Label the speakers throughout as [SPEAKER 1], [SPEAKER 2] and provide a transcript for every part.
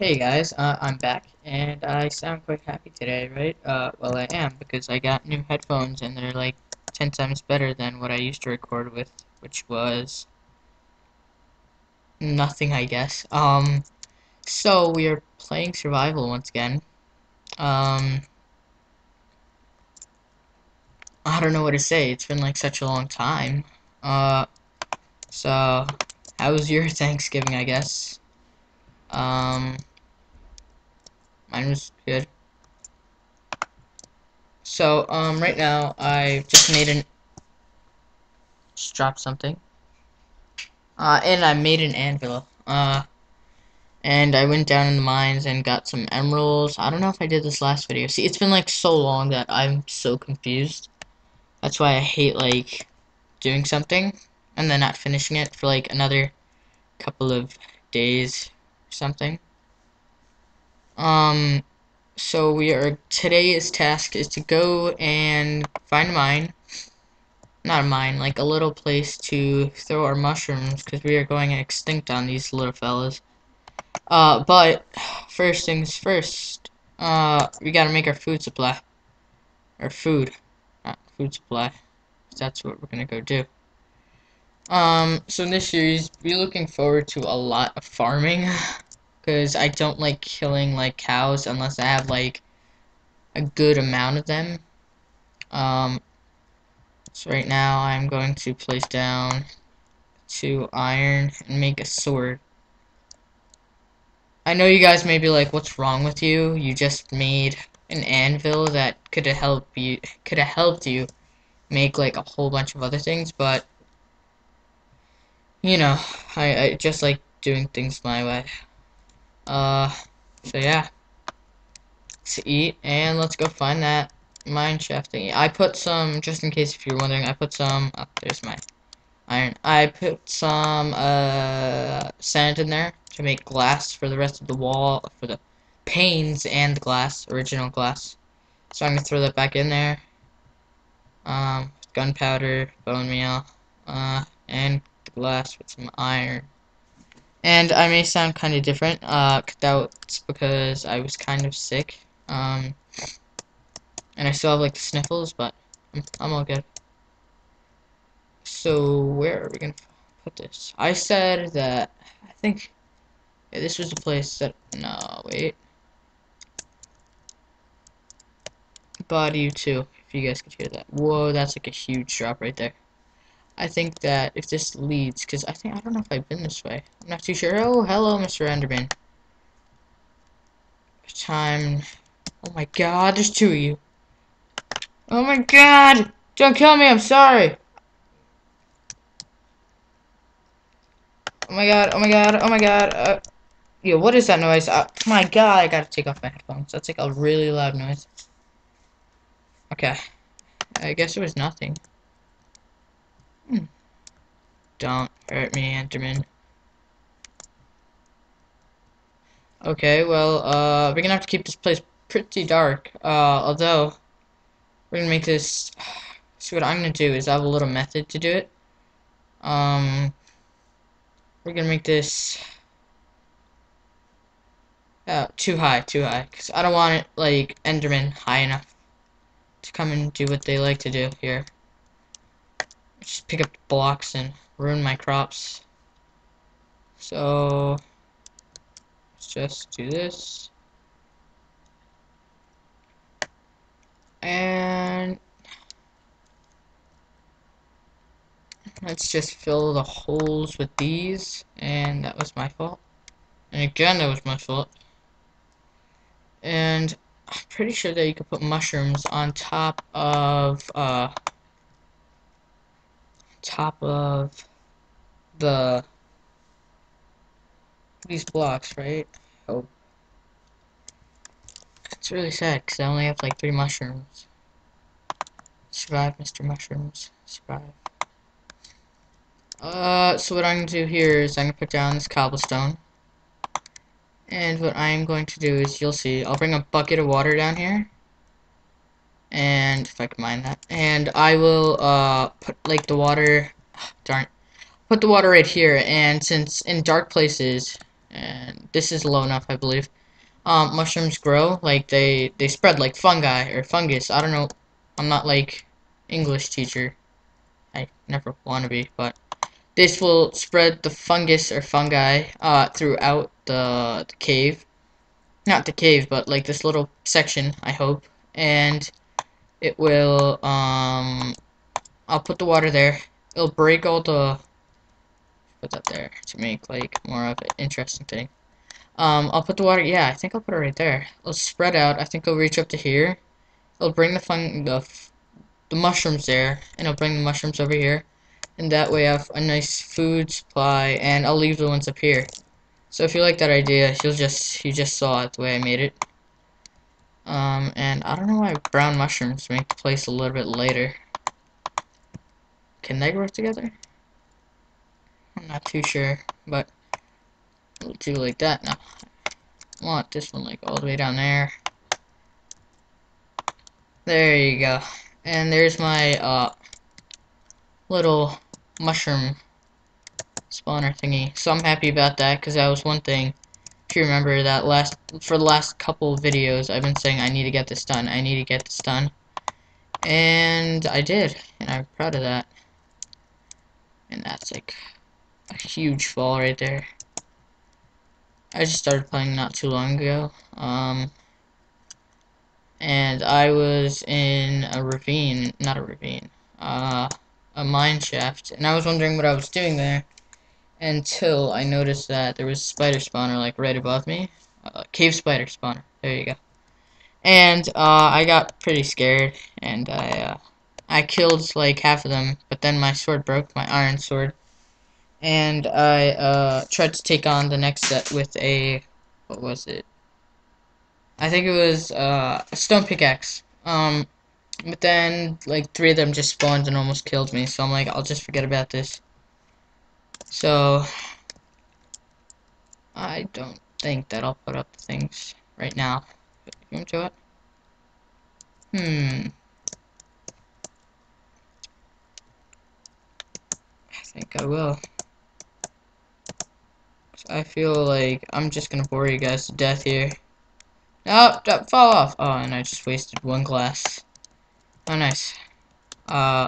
[SPEAKER 1] Hey guys, uh, I'm back, and I sound quite happy today, right? Uh, well I am, because I got new headphones, and they're like 10 times better than what I used to record with, which was nothing, I guess. Um, so we are playing survival once again. Um, I don't know what to say, it's been like such a long time. Uh, so, how was your Thanksgiving, I guess? Um, mine was good. So, um, right now, I just made an, just dropped something. Uh, and I made an anvil. Uh, and I went down in the mines and got some emeralds. I don't know if I did this last video. See, it's been like so long that I'm so confused. That's why I hate, like, doing something and then not finishing it for, like, another couple of days or something. Um, so we are today's task is to go and find a mine. Not a mine, like a little place to throw our mushrooms because we are going extinct on these little fellas. Uh, but first things first, uh, we gotta make our food supply. Our food, not food supply. That's what we're gonna go do. Um, so in this series, be looking forward to a lot of farming. Because I don't like killing, like, cows unless I have, like, a good amount of them. Um, so right now I'm going to place down two iron and make a sword. I know you guys may be like, what's wrong with you? You just made an anvil that could have helped you could have helped you make like a whole bunch of other things, but you know, I, I just like doing things my way. Uh, so yeah. To eat, and let's go find that mine shaft thingy. I put some, just in case if you're wondering, I put some, oh, there's my iron. I put some, uh, sand in there to make glass for the rest of the wall, for the panes and glass, original glass. So I'm gonna throw that back in there. Um, gunpowder, bone meal, uh, and glass with some iron. And I may sound kind of different, uh, that's because I was kind of sick, um, and I still have, like, the sniffles, but I'm, all good. So, where are we gonna put this? I said that, I think, yeah, this was the place that, no, wait. Body you too, if you guys could hear that. Whoa, that's like a huge drop right there. I think that if this leads, because I think, I don't know if I've been this way. I'm not too sure. Oh, hello, Mr. Enderman. Time. Oh my god, there's two of you. Oh my god! Don't kill me, I'm sorry! Oh my god, oh my god, oh my god. Uh, yo, what is that noise? Uh, my god, I gotta take off my headphones. That's like a really loud noise. Okay. I guess it was nothing. Don't hurt me, Enderman. Okay, well, uh, we're gonna have to keep this place pretty dark. Uh, although, we're gonna make this... See, what I'm gonna do is I have a little method to do it. Um, we're gonna make this... Uh, too high, too high. Because I don't want it, like, Enderman high enough to come and do what they like to do here just pick up blocks and ruin my crops. So let's just do this. And let's just fill the holes with these. And that was my fault. And again, that was my fault. And I'm pretty sure that you could put mushrooms on top of uh, top of the these blocks, right? Oh. It's really sad because I only have like three mushrooms. Survive, Mr. Mushrooms. Survive. Uh, so what I'm going to do here is I'm going to put down this cobblestone. And what I'm going to do is, you'll see, I'll bring a bucket of water down here and if I can mine that, and I will uh put like the water, darn, put the water right here, and since in dark places, and this is low enough, I believe. Um, mushrooms grow like they they spread like fungi or fungus. I don't know. I'm not like English teacher. I never want to be, but this will spread the fungus or fungi uh, throughout the, the cave. Not the cave, but like this little section. I hope, and it will. Um, I'll put the water there. It'll break all the put that there to make like more of an interesting thing. Um, I'll put the water, yeah, I think I'll put it right there. It'll spread out, I think it'll reach up to here. It'll bring the fun, the, the mushrooms there, and it'll bring the mushrooms over here. And that way I have a nice food supply, and I'll leave the ones up here. So if you like that idea, you'll just, you just saw it the way I made it. Um, and I don't know why brown mushrooms make the place a little bit lighter. Can they grow together? I'm not too sure, but we'll do like that now. I want this one like all the way down there. There you go. And there's my uh, little mushroom spawner thingy. So I'm happy about that because that was one thing. If you remember that last for the last couple videos, I've been saying I need to get this done. I need to get this done. And I did, and I'm proud of that. And that's like a huge fall right there. I just started playing not too long ago. Um, and I was in a ravine, not a ravine, uh, a mine shaft, and I was wondering what I was doing there until I noticed that there was spider spawner like right above me. Uh, cave spider spawner. There you go. And uh, I got pretty scared, and I uh, I killed like half of them, but then my sword broke, my iron sword, and I uh, tried to take on the next set with a what was it? I think it was uh, a stone pickaxe. Um, but then like three of them just spawned and almost killed me. So I'm like, I'll just forget about this. So I don't think that I'll put up things right now. Into it. Hmm. I think I will. I feel like I'm just gonna bore you guys to death here. Oh, don't fall off. Oh, and I just wasted one glass. Oh, nice. Uh,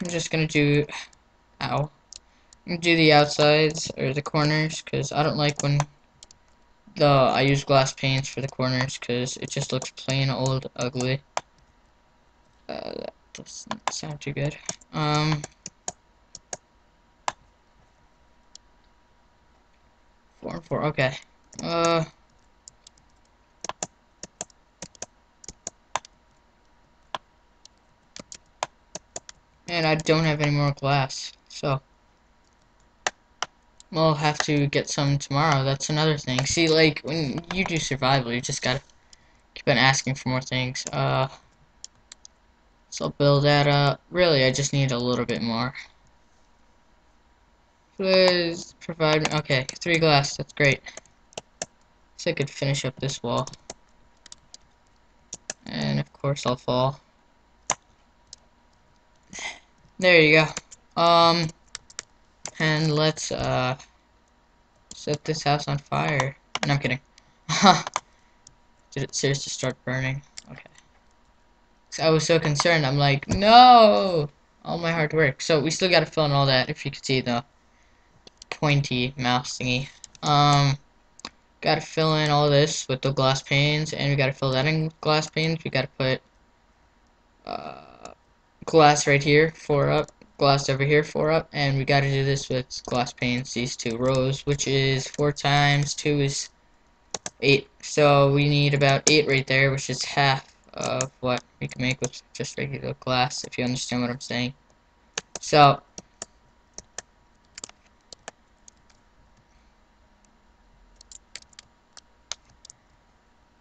[SPEAKER 1] I'm just gonna do, ow. Do the outsides, or the corners, because I don't like when the, I use glass panes for the corners, because it just looks plain old ugly. Uh, that doesn't sound too good. Um, Four and four, okay. Uh... And I don't have any more glass, so... We'll have to get some tomorrow, that's another thing. See, like, when you do survival, you just gotta keep on asking for more things. Uh... So I'll build that up. Really, I just need a little bit more. Please provide me, okay, three glass, that's great. So I could finish up this wall. And of course I'll fall. There you go. Um and let's uh set this house on fire. No I'm kidding. Did it seriously start burning? Okay. I was so concerned, I'm like, no! All my hard work. So we still gotta fill in all that, if you could see the pointy mouse thingy. Um, gotta fill in all this with the glass panes, and we gotta fill that in with glass panes. We gotta put uh, glass right here, four up, glass over here, four up, and we gotta do this with glass panes, these two rows, which is four times two is eight. So we need about eight right there, which is half of what we can make with just regular glass, if you understand what I'm saying. So,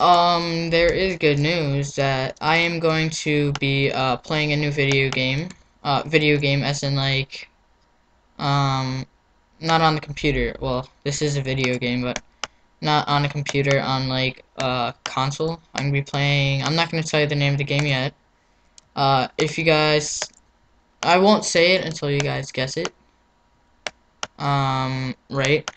[SPEAKER 1] Um, there is good news that I am going to be uh, playing a new video game. Uh, video game as in like, um, not on the computer. Well, this is a video game, but not on a computer, on like a console. I'm gonna be playing. I'm not gonna tell you the name of the game yet. Uh, if you guys, I won't say it until you guys guess it. Um, right.